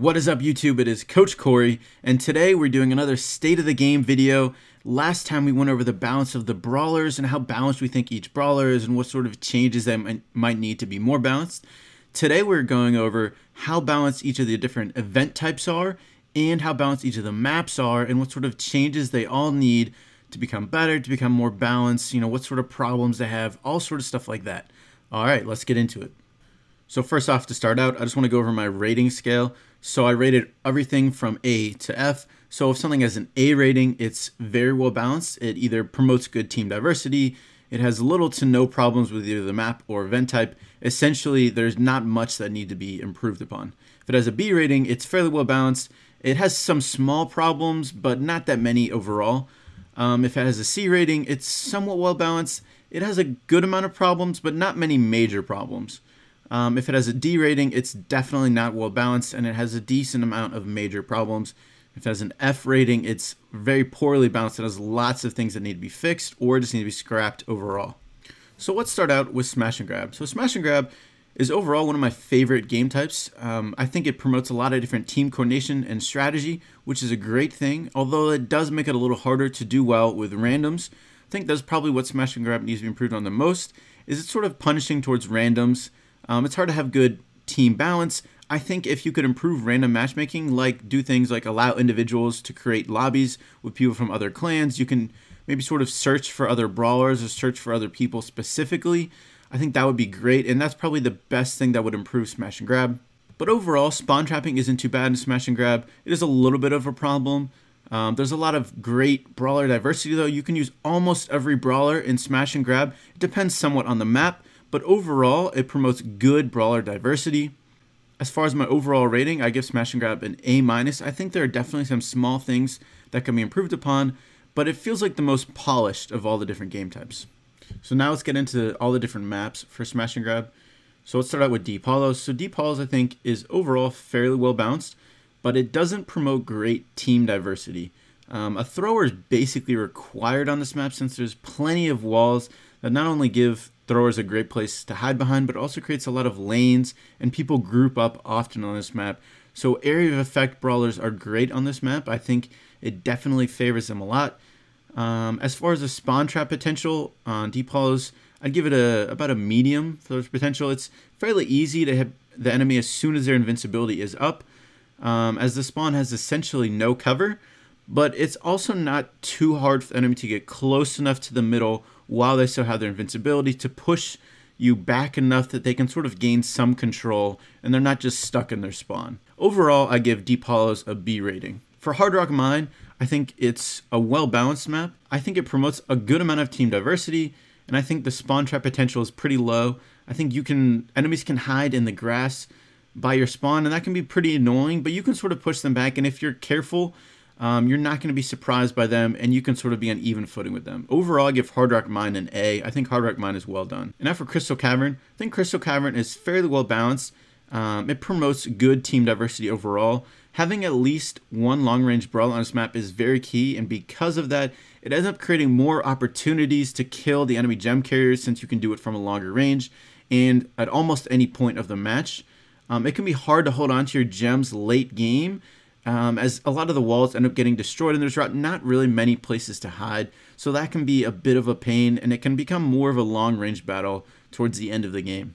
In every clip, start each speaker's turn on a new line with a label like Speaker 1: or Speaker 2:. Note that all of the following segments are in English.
Speaker 1: What is up YouTube? It is Coach Cory and today we're doing another state of the game video. Last time we went over the balance of the brawlers and how balanced we think each brawler is and what sort of changes they might need to be more balanced. Today we're going over how balanced each of the different event types are and how balanced each of the maps are and what sort of changes they all need to become better, to become more balanced, you know, what sort of problems they have, all sort of stuff like that. All right, let's get into it. So first off, to start out, I just want to go over my rating scale. So I rated everything from A to F. So if something has an A rating, it's very well balanced. It either promotes good team diversity, it has little to no problems with either the map or event type. Essentially, there's not much that need to be improved upon. If it has a B rating, it's fairly well balanced. It has some small problems, but not that many overall. Um, if it has a C rating, it's somewhat well balanced. It has a good amount of problems, but not many major problems. Um, if it has a D rating, it's definitely not well balanced and it has a decent amount of major problems. If it has an F rating, it's very poorly balanced. It has lots of things that need to be fixed or just need to be scrapped overall. So let's start out with Smash and Grab. So Smash and Grab is overall one of my favorite game types. Um, I think it promotes a lot of different team coordination and strategy, which is a great thing, although it does make it a little harder to do well with randoms. I think that's probably what Smash and Grab needs to be improved on the most, is it's sort of punishing towards randoms um, it's hard to have good team balance. I think if you could improve random matchmaking, like do things like allow individuals to create lobbies with people from other clans, you can maybe sort of search for other brawlers or search for other people specifically. I think that would be great, and that's probably the best thing that would improve Smash and Grab. But overall, spawn trapping isn't too bad in Smash and Grab. It is a little bit of a problem. Um, there's a lot of great brawler diversity, though. You can use almost every brawler in Smash and Grab. It depends somewhat on the map, but overall, it promotes good brawler diversity. As far as my overall rating, I give Smash and Grab an A minus. I think there are definitely some small things that can be improved upon, but it feels like the most polished of all the different game types. So now let's get into all the different maps for Smash and Grab. So let's start out with Deep Hollows. So Deep Hollows, I think, is overall fairly well balanced, but it doesn't promote great team diversity. Um, a thrower is basically required on this map since there's plenty of walls that not only give throwers a great place to hide behind, but also creates a lot of lanes and people group up often on this map. So area of effect brawlers are great on this map. I think it definitely favors them a lot. Um, as far as the spawn trap potential on Deep Hollows, I'd give it a about a medium for its potential. It's fairly easy to hit the enemy as soon as their invincibility is up, um, as the spawn has essentially no cover, but it's also not too hard for the enemy to get close enough to the middle while they still have their invincibility to push you back enough that they can sort of gain some control and they're not just stuck in their spawn. Overall, I give Deep Hollows a B rating. For Hard Rock Mine, I think it's a well balanced map. I think it promotes a good amount of team diversity, and I think the spawn trap potential is pretty low. I think you can enemies can hide in the grass by your spawn, and that can be pretty annoying, but you can sort of push them back, and if you're careful, um, you're not going to be surprised by them, and you can sort of be on even footing with them. Overall, I give Hard Rock Mine an A. I think Hard Rock Mine is well done. And now for Crystal Cavern, I think Crystal Cavern is fairly well balanced. Um, it promotes good team diversity overall. Having at least one long range brawl on this map is very key, and because of that, it ends up creating more opportunities to kill the enemy gem carriers since you can do it from a longer range and at almost any point of the match. Um, it can be hard to hold on to your gems late game, um, as a lot of the walls end up getting destroyed and there's not really many places to hide. So that can be a bit of a pain and it can become more of a long range battle towards the end of the game.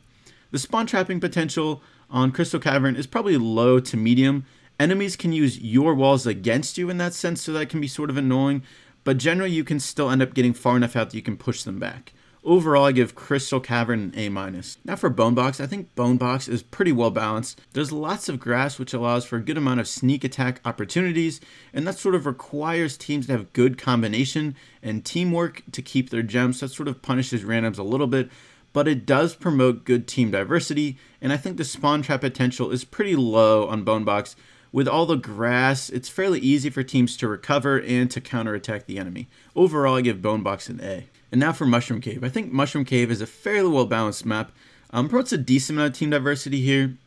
Speaker 1: The spawn trapping potential on Crystal Cavern is probably low to medium. Enemies can use your walls against you in that sense, so that can be sort of annoying, but generally you can still end up getting far enough out that you can push them back. Overall, I give Crystal Cavern an A minus. Now for Bone Box, I think Bone Box is pretty well balanced. There's lots of grass, which allows for a good amount of sneak attack opportunities, and that sort of requires teams to have good combination and teamwork to keep their gems. That sort of punishes randoms a little bit, but it does promote good team diversity, and I think the spawn trap potential is pretty low on Bone Box. With all the grass, it's fairly easy for teams to recover and to counterattack the enemy. Overall, I give Bone Box an A. And now for Mushroom Cave. I think Mushroom Cave is a fairly well balanced map. Um, promotes a decent amount of team diversity here.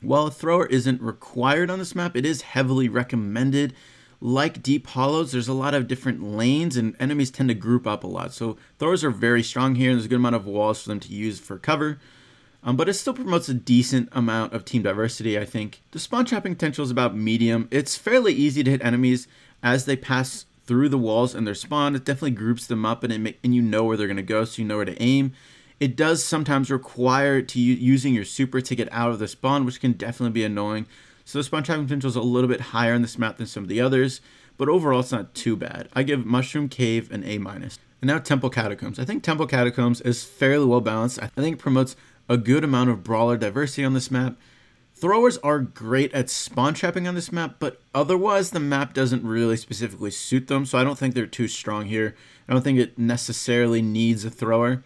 Speaker 1: While a thrower isn't required on this map, it is heavily recommended. Like Deep Hollows, there's a lot of different lanes and enemies tend to group up a lot. So throwers are very strong here and there's a good amount of walls for them to use for cover. Um, but it still promotes a decent amount of team diversity, I think. The spawn trapping potential is about medium. It's fairly easy to hit enemies as they pass through the walls and their spawn. It definitely groups them up and, it make, and you know where they're going to go, so you know where to aim. It does sometimes require to using your super to get out of the spawn, which can definitely be annoying. So the spawn trapping potential is a little bit higher on this map than some of the others, but overall it's not too bad. I give Mushroom Cave an A minus. And now Temple Catacombs. I think Temple Catacombs is fairly well balanced. I think it promotes a good amount of brawler diversity on this map. Throwers are great at spawn trapping on this map, but otherwise the map doesn't really specifically suit them, so I don't think they're too strong here. I don't think it necessarily needs a thrower.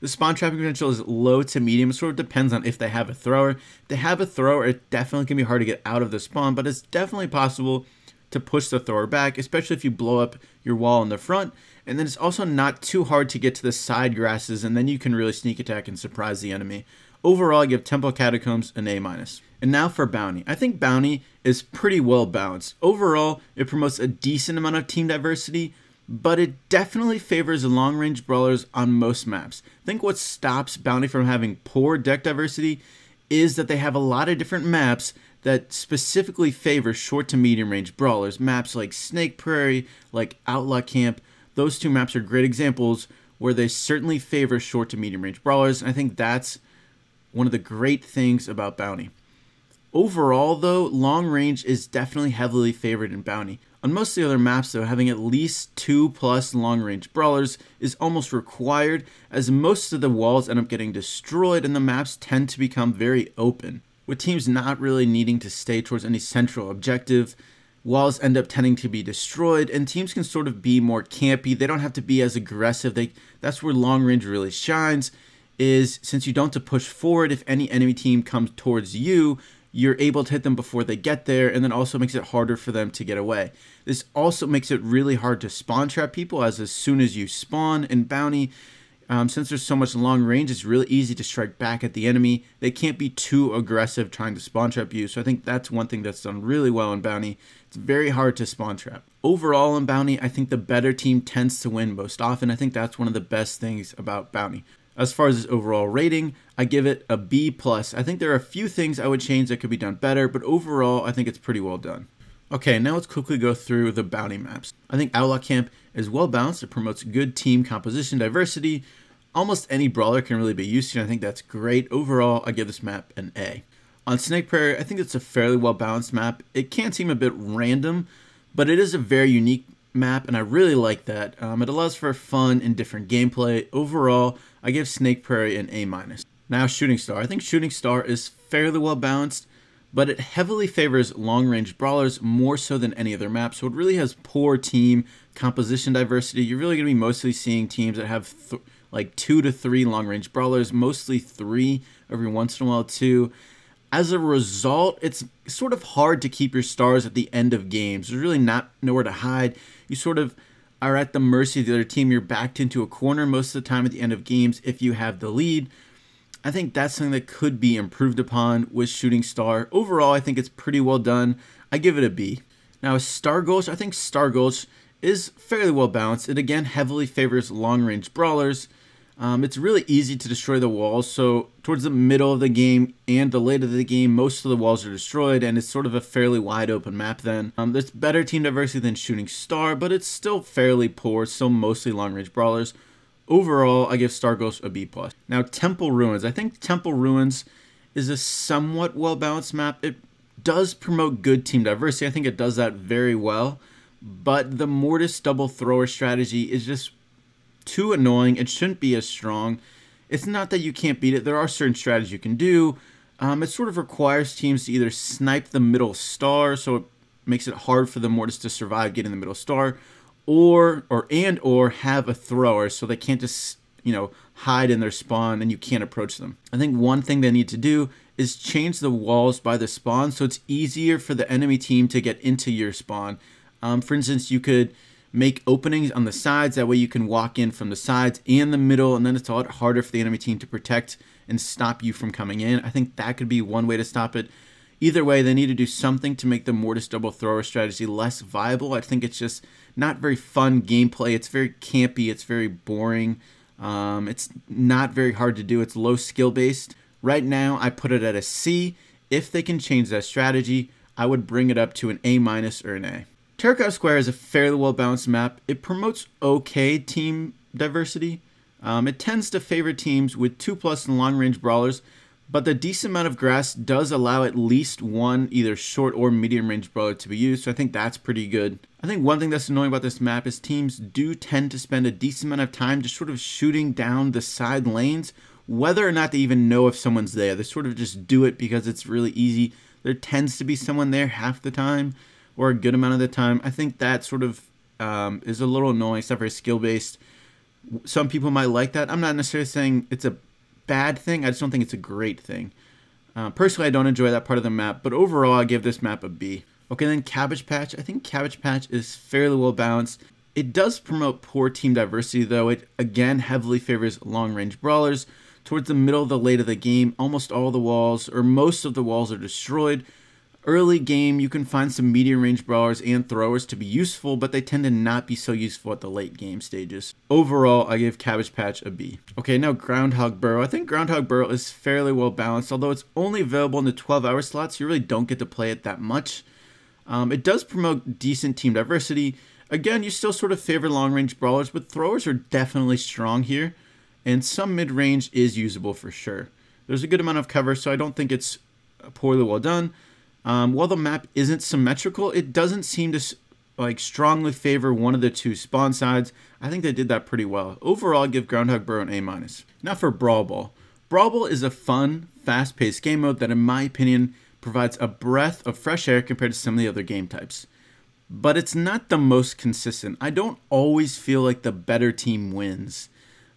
Speaker 1: The spawn trapping potential is low to medium. It sort of depends on if they have a thrower. If they have a thrower, it definitely can be hard to get out of the spawn, but it's definitely possible to push the thrower back, especially if you blow up your wall in the front. And then it's also not too hard to get to the side grasses, and then you can really sneak attack and surprise the enemy. Overall, I give Temple Catacombs an A minus. And now for Bounty. I think Bounty is pretty well balanced. Overall, it promotes a decent amount of team diversity, but it definitely favors long range brawlers on most maps. I think what stops Bounty from having poor deck diversity is that they have a lot of different maps that specifically favor short to medium range brawlers. Maps like Snake Prairie, like Outlaw Camp, those two maps are great examples where they certainly favor short to medium range brawlers. And I think that's one of the great things about Bounty. Overall, though, long range is definitely heavily favored in Bounty. On most of the other maps, though, having at least two plus long range brawlers is almost required, as most of the walls end up getting destroyed and the maps tend to become very open. With teams not really needing to stay towards any central objective, walls end up tending to be destroyed and teams can sort of be more campy they don't have to be as aggressive they that's where long range really shines is since you don't to push forward if any enemy team comes towards you you're able to hit them before they get there and then also makes it harder for them to get away this also makes it really hard to spawn trap people as as soon as you spawn in bounty um, since there's so much long range, it's really easy to strike back at the enemy. They can't be too aggressive trying to spawn trap you. So I think that's one thing that's done really well in Bounty. It's very hard to spawn trap. Overall in Bounty, I think the better team tends to win most often. I think that's one of the best things about Bounty. As far as its overall rating, I give it a B+. plus. I think there are a few things I would change that could be done better, but overall, I think it's pretty well done. Okay, now let's quickly go through the bounty maps. I think Outlaw Camp is well balanced. It promotes good team composition diversity. Almost any brawler can really be used to, and I think that's great. Overall, I give this map an A. On Snake Prairie, I think it's a fairly well balanced map. It can seem a bit random, but it is a very unique map, and I really like that. Um, it allows for fun and different gameplay. Overall, I give Snake Prairie an A minus. Now, Shooting Star. I think Shooting Star is fairly well balanced but it heavily favors long range brawlers more so than any other map. So it really has poor team composition diversity. You're really going to be mostly seeing teams that have th- like two to three long range brawlers, mostly three, every once in a while, two. As a result, it's sort of hard to keep your stars at the end of games. There's really not nowhere to hide. You sort of are at the mercy of the other team. You're backed into a corner most of the time at the end of games if you have the lead. I think that's something that could be improved upon with Shooting Star. Overall, I think it's pretty well done. I give it a B. Now, Star Gulch, I think Star Gulch is fairly well balanced. It again heavily favors long range brawlers. Um, it's really easy to destroy the walls, so towards the middle of the game and the late of the game, most of the walls are destroyed, and it's sort of a fairly wide open map then. Um, there's better team diversity than Shooting Star, but it's still fairly poor, still mostly long range brawlers. Overall, I give Star Gulch a B+. plus. Now, Temple Ruins. I think Temple Ruins is a somewhat well-balanced map. It does promote good team diversity. I think it does that very well. But the Mortis double thrower strategy is just too annoying. It shouldn't be as strong. It's not that you can't beat it. There are certain strategies you can do. Um, it sort of requires teams to either snipe the middle star, so it makes it hard for the Mortis to survive getting the middle star, or or and or have a thrower so they can't just you know hide in their spawn and you can't approach them. I think one thing they need to do is change the walls by the spawn so it's easier for the enemy team to get into your spawn. Um, for instance, you could make openings on the sides that way you can walk in from the sides and the middle and then it's a lot harder for the enemy team to protect and stop you from coming in. I think that could be one way to stop it. Either way, they need to do something to make the Mortis double thrower strategy less viable. I think it's just not very fun gameplay. It's very campy. It's very boring. Um, it's not very hard to do. It's low skill based, Right now, I put it at a C. If they can change that strategy, I would bring it up to an A minus or an A. Terokkar Square is a fairly well balanced map. It promotes okay team diversity. Um, it tends to favor teams with 2 plus and long range brawlers, but the decent amount of grass does allow at least one either short or medium range brawler to be used, so I think that's pretty good. I think one thing that's annoying about this map is teams do tend to spend a decent amount of time just sort of shooting down the side lanes, whether or not they even know if someone's there. They sort of just do it because it's really easy. There tends to be someone there half the time or a good amount of the time. I think that sort of um, is a little annoying. Not very skill based. Some people might like that. I'm not necessarily saying it's a bad thing. I just don't think it's a great thing. Uh, personally, I don't enjoy that part of the map, but overall, I give this map a B. Okay, then Cabbage Patch. I think Cabbage Patch is fairly well balanced. It does promote poor team diversity, though. It again heavily favors long range brawlers. Towards the middle of the late of the game, almost all the walls, or most of the walls, are destroyed, Early game, you can find some medium range brawlers and throwers to be useful, but they tend to not be so useful at the late game stages. Overall, I give Cabbage Patch a B. Okay, now Groundhog Burrow. I think Groundhog Burrow is fairly well balanced, although it's only available in the 12 hour slots, you really don't get to play it that much. Um, it does promote decent team diversity. Again, you still sort of favor long range brawlers, but throwers are definitely strong here, and some mid range is usable for sure. There's a good amount of cover, so I don't think it's poorly well done. Um, while the map isn't symmetrical, it doesn't seem to like strongly favor one of the two spawn sides. I think they did that pretty well. Overall, I give Groundhog Burrow an A minus. Now for Brawl Ball. Brawl Ball is a fun, fast-paced game mode that, in my opinion, provides a breath of fresh air compared to some of the other game types. But it's not the most consistent. I don't always feel like the better team wins.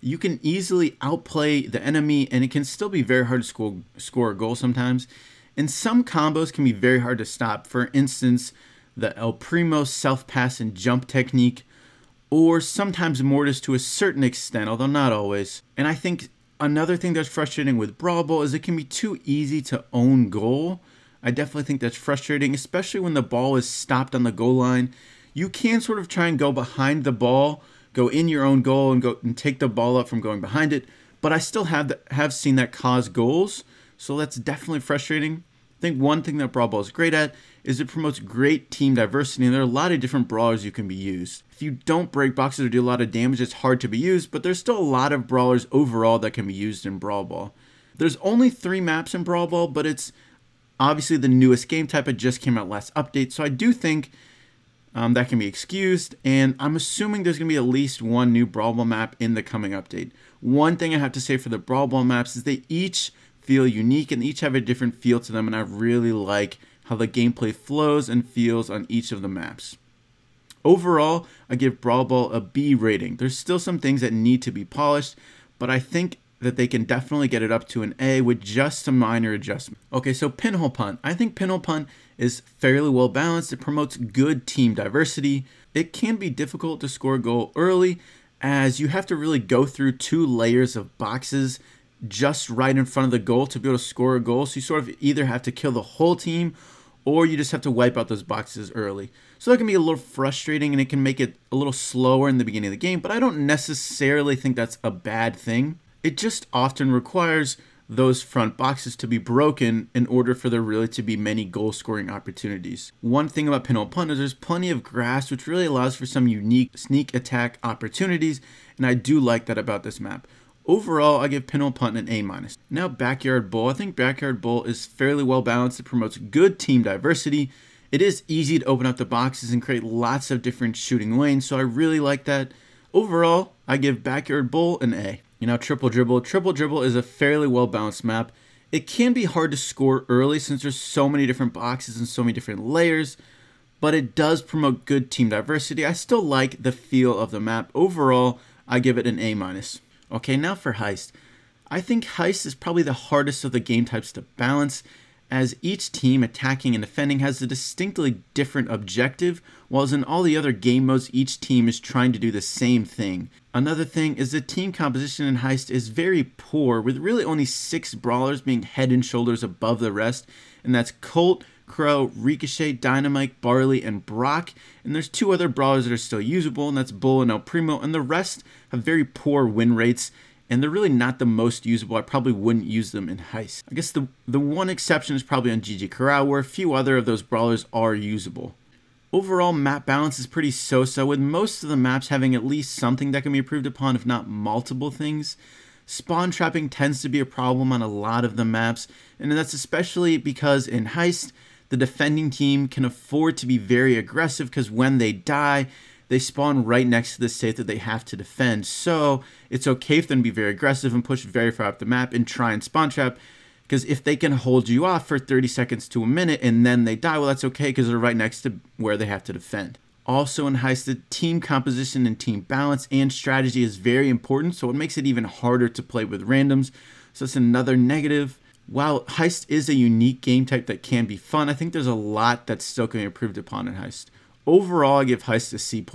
Speaker 1: You can easily outplay the enemy, and it can still be very hard to score, score a goal sometimes. And some combos can be very hard to stop. For instance, the El Primo self pass and jump technique, or sometimes Mortis to a certain extent, although not always. And I think another thing that's frustrating with Brawl Ball is it can be too easy to own goal. I definitely think that's frustrating, especially when the ball is stopped on the goal line. You can sort of try and go behind the ball, go in your own goal, and go and take the ball up from going behind it. But I still have the, have seen that cause goals, so that's definitely frustrating. I think one thing that Brawl Ball is great at is it promotes great team diversity, and there are a lot of different brawlers you can be used. If you don't break boxes or do a lot of damage, it's hard to be used, but there's still a lot of brawlers overall that can be used in Brawl Ball. There's only three maps in Brawl Ball, but it's obviously the newest game type. It just came out last update, so I do think um, that can be excused, and I'm assuming there's going to be at least one new Brawl Ball map in the coming update. One thing I have to say for the Brawl Ball maps is they each feel unique and each have a different feel to them and I really like how the gameplay flows and feels on each of the maps. Overall, I give Brawl Ball a B rating. There's still some things that need to be polished, but I think that they can definitely get it up to an A with just some minor adjustment. Okay, so Pinhole Punt. I think Pinhole Punt is fairly well balanced. It promotes good team diversity. It can be difficult to score a goal early as you have to really go through two layers of boxes just right in front of the goal to be able to score a goal. So you sort of either have to kill the whole team or you just have to wipe out those boxes early. So that can be a little frustrating and it can make it a little slower in the beginning of the game, but I don't necessarily think that's a bad thing. It just often requires those front boxes to be broken in order for there really to be many goal scoring opportunities. One thing about Pinhole Punt is there's plenty of grass which really allows for some unique sneak attack opportunities and I do like that about this map. Overall, I give Pinhole Punt an A minus. Now Backyard Bowl. I think Backyard Bowl is fairly well balanced. It promotes good team diversity. It is easy to open up the boxes and create lots of different shooting lanes, so I really like that. Overall, I give Backyard Bowl an A. You know, Triple Dribble. Triple Dribble is a fairly well balanced map. It can be hard to score early since there's so many different boxes and so many different layers, but it does promote good team diversity. I still like the feel of the map. Overall, I give it an A minus. Okay, now for Heist. I think Heist is probably the hardest of the game types to balance, as each team attacking and defending has a distinctly different objective, whilst in all the other game modes, each team is trying to do the same thing. Another thing is the team composition in Heist is very poor, with really only six brawlers being head and shoulders above the rest, and that's Colt, Crow, Ricochet, Dynamite, Barley, and Brock. And there's two other brawlers that are still usable, and that's Bull and El Primo, and the rest have very poor win rates. and they're really not the most usable. I probably wouldn't use them in Heist. I guess the, the one exception is probably on GG Corral, where a few other of those brawlers are usable. Overall, map balance is pretty so-so, with most of the maps having at least something that can be improved upon, if not multiple things. Spawn trapping tends to be a problem on a lot of the maps, and that's especially because in Heist, the defending team can afford to be very aggressive because when they die, they spawn right next to the safe that they have to defend. So it's okay for them to be very aggressive and push very far up the map and try and spawn trap because if they can hold you off for 30 seconds to a minute and then they die, well, that's okay because they're right next to where they have to defend. Also in Heist, the team composition and team balance and strategy is very important, so it makes it even harder to play with randoms. So that's another negative. While Heist is a unique game type that can be fun, I think there's a lot that's still can be improved upon in Heist. Overall, I give Heist a C+.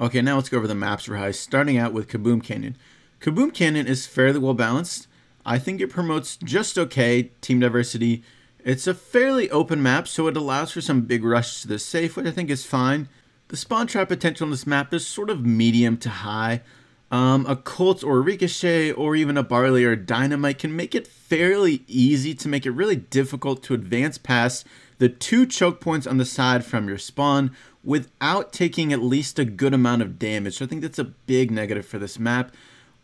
Speaker 1: Okay, now let's go over the maps for Heist, starting out with Kaboom Canyon. Kaboom Canyon is fairly well balanced. I think it promotes just okay team diversity. It's a fairly open map, so it allows for some big rush to the safe, which I think is fine. The spawn trap potential on this map is sort of medium to high. Um, a Colt or a Ricochet or even a Barley or Dynamite can make it fairly easy to make it really difficult to advance past the two choke points on the side from your spawn without taking at least a good amount of damage. So I think that's a big negative for this map.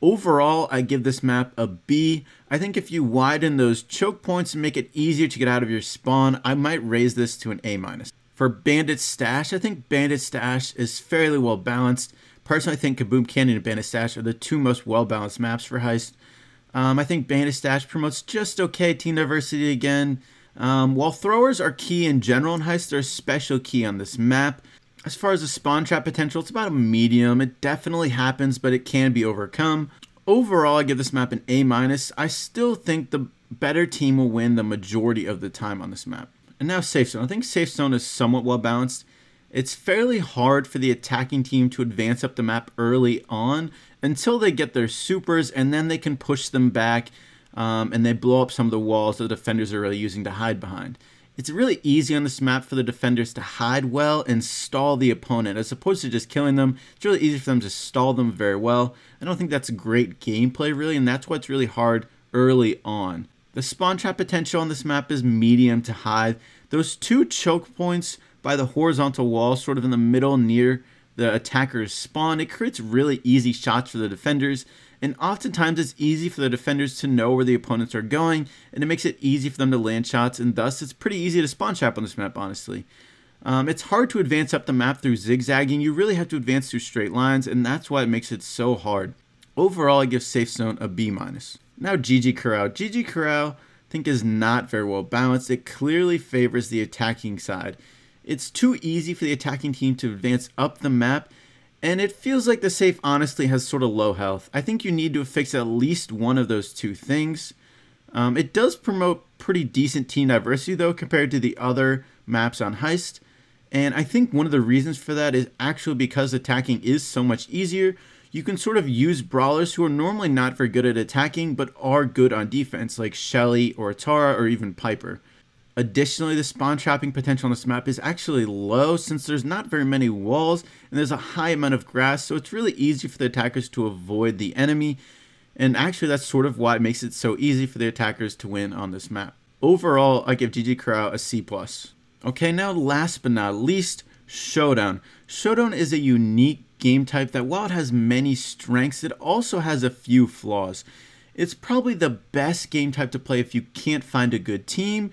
Speaker 1: Overall, I give this map a B. I think if you widen those choke points and make it easier to get out of your spawn, I might raise this to an A-. minus. For Bandit Stash, I think Bandit Stash is fairly well balanced. Personally, think Kaboom Canyon and Bandit Stash are the two most well balanced maps for Heist. Um, I think Bandit Stash promotes just okay team diversity again. Um, while throwers are key in general in Heist, they're a special key on this map. As far as the spawn trap potential, it's about a medium. It definitely happens, but it can be overcome. Overall, I give this map an A-. minus. I still think the better team will win the majority of the time on this map. And now Safe Zone. I think Safe Zone is somewhat well balanced. It's fairly hard for the attacking team to advance up the map early on until they get their supers, and then they can push them back um, and they blow up some of the walls that the defenders are really using to hide behind. It's really easy on this map for the defenders to hide well and stall the opponent. As opposed to just killing them, it's really easy for them to stall them very well. I don't think that's great gameplay really, and that's what's really hard early on. The spawn trap potential on this map is medium to high. Those two choke points by the horizontal wall, sort of in the middle near the attacker's spawn, it creates really easy shots for the defenders and oftentimes it's easy for the defenders to know where the opponents are going, and it makes it easy for them to land shots, and thus it's pretty easy to spawn trap on this map, honestly. Um, it's hard to advance up the map through zigzagging, you really have to advance through straight lines, and that's why it makes it so hard. Overall, I give Safe Zone a B-. minus. Now GG Corral. GG Corral, I think, is not very well balanced. It clearly favors the attacking side. It's too easy for the attacking team to advance up the map, and it feels like the safe honestly has sort of low health. I think you need to fix at least one of those two things. Um, it does promote pretty decent team diversity though compared to the other maps on Heist. And I think one of the reasons for that is actually because attacking is so much easier. You can sort of use brawlers who are normally not very good at attacking but are good on defense like Shelly or Tara or even Piper. Additionally, the spawn trapping potential on this map is actually low since there's not very many walls and there's a high amount of grass, so it's really easy for the attackers to avoid the enemy. And actually, that's sort of why it makes it so easy for the attackers to win on this map. Overall, I give GG Corral a C+. Okay, now last but not least, Showdown. Showdown is a unique game type that while it has many strengths, it also has a few flaws. It's probably the best game type to play if you can't find a good team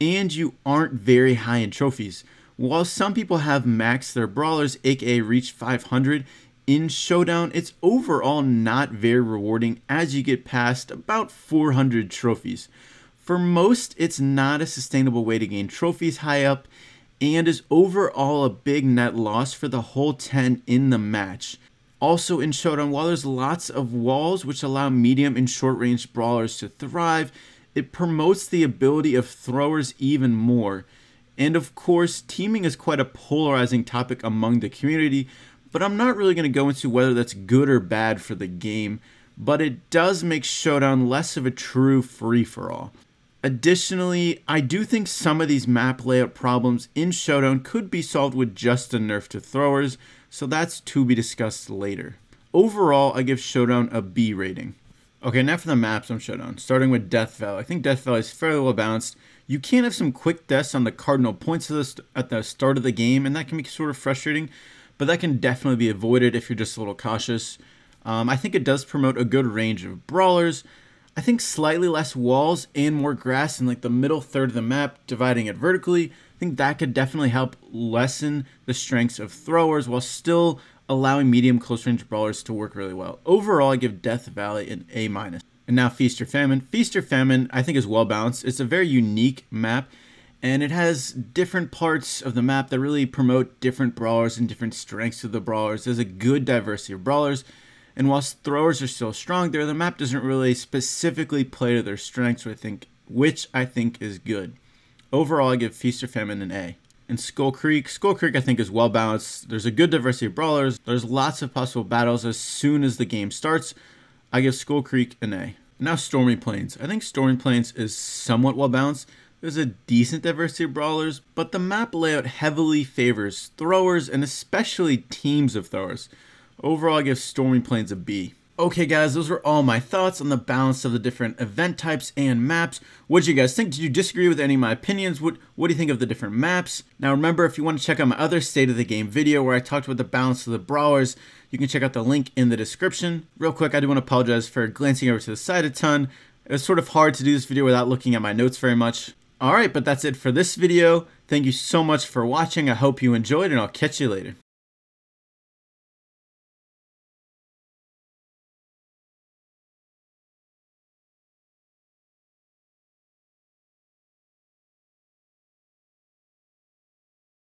Speaker 1: and you aren't very high in trophies. While some people have maxed their brawlers, aka reached 500, in Showdown, it's overall not very rewarding as you get past about 400 trophies. For most, it's not a sustainable way to gain trophies high up and is overall a big net loss for the whole 10 in the match. Also in Showdown, while there's lots of walls which allow medium and short range brawlers to thrive, it promotes the ability of throwers even more. And of course, teaming is quite a polarizing topic among the community, but I'm not really going to go into whether that's good or bad for the game, but it does make Showdown less of a true free for all. Additionally, I do think some of these map layout problems in Showdown could be solved with just a nerf to throwers, so that's to be discussed later. Overall, I give Showdown a B rating. Okay, now for the maps I'm showdown. Starting with Death Valley. I think Death Valley is fairly well balanced. You can have some quick deaths on the cardinal points at the start of the game, and that can be sort of frustrating, but that can definitely be avoided if you're just a little cautious. Um, I think it does promote a good range of brawlers. I think slightly less walls and more grass in like the middle third of the map, dividing it vertically. I think that could definitely help lessen the strengths of throwers while still allowing medium close range brawlers to work really well. Overall, I give Death Valley an A minus. And now Feast or Famine. Feast or Famine, I think, is well balanced. It's a very unique map, and it has different parts of the map that really promote different brawlers and different strengths of the brawlers. There's a good diversity of brawlers, and whilst throwers are still strong there, the map doesn't really specifically play to their strengths, I think, which I think is good. Overall, I give Feast or Famine an A and Skull Creek. Skull Creek, I think, is well balanced. There's a good diversity of brawlers. There's lots of possible battles as soon as the game starts. I give Skull Creek an A. Now, Stormy Plains. I think Stormy Plains is somewhat well balanced. There's a decent diversity of brawlers, but the map layout heavily favors throwers and especially teams of throwers. Overall, I give Stormy Plains a B. Okay guys, those were all my thoughts on the balance of the different event types and maps. What did you guys think? Did you disagree with any of my opinions? What, what do you think of the different maps? Now remember, if you want to check out my other State of the Game video where I talked about the balance of the brawlers, you can check out the link in the description. Real quick, I do want to apologize for glancing over to the side a ton. It was sort of hard to do this video without looking at my notes very much. Alright, but that's it for this video. Thank you so much for watching. I hope you enjoyed, and I'll catch you later.